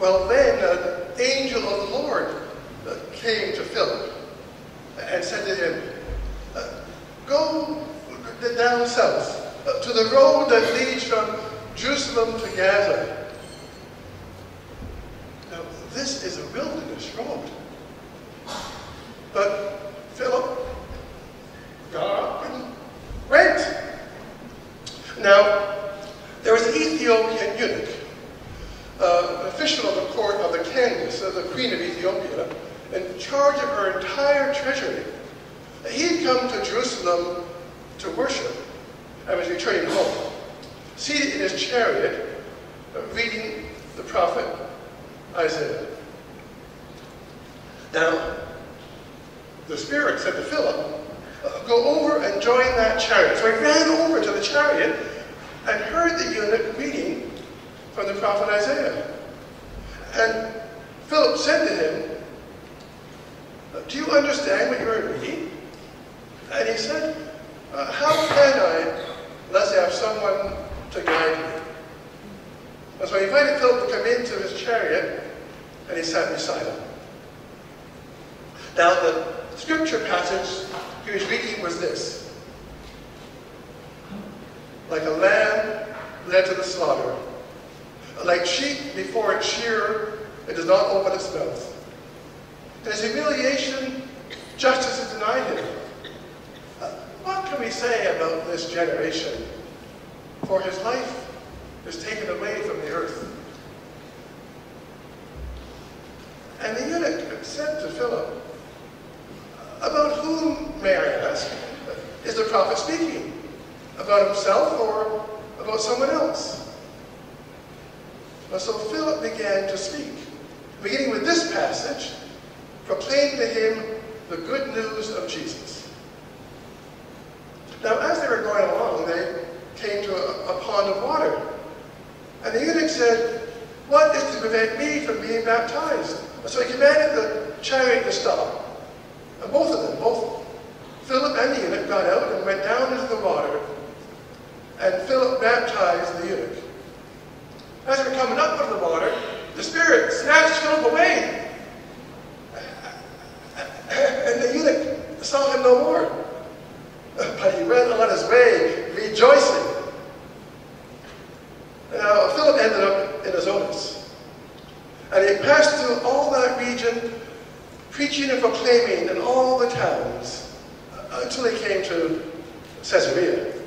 Well, then an angel of the Lord uh, came to Philip and said to him, uh, Go down south uh, to the road that leads from Jerusalem to Gaza. Now, this is a wilderness road. But Philip got up and went. Now, there was an Ethiopian eunuch, uh, official of the court of the Candace, uh, the queen of Ethiopia, in charge of her entire treasury. He had come to Jerusalem to worship and was returning home, seated in his chariot, reading the prophet Isaiah. Now, the Spirit said to Philip, Go over and join that chariot. So he ran over to the chariot and heard the eunuch reading from the prophet Isaiah. And Philip said to him, Do you understand what you are reading? And he said, uh, How can I unless I have someone to guide me? And so he invited Philip to come into his chariot, and he sat beside him. Now, the scripture passage he was reading was this Like a lamb led to the slaughter, like sheep before its shearer, it does not open its mouth. In his humiliation, justice is denied him. Uh, what can we say about this generation? For his life is taken away from the earth. And the eunuch said to Philip, About whom, may I ask, is the prophet speaking? About himself or about someone else? And so Philip began to speak, beginning with this passage, proclaimed to him the good news of Jesus. Now, as they were going along, they came to a, a pond of water. And the eunuch said, What is to prevent me from being baptized? And so he commanded the chariot to stop. And both of them, both Philip and the eunuch, got out and went down into the water. And Philip baptized the eunuch. As they were coming up out of the water, the Spirit snatched Philip away. And the eunuch saw him no more. But he ran on his way, rejoicing. Now, Philip ended up in Azotus. And he passed through all that region, preaching and proclaiming in all the towns, uh, until he came to Caesarea.